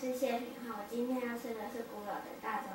是谢品浩，我今天要吃的是古老的大枣。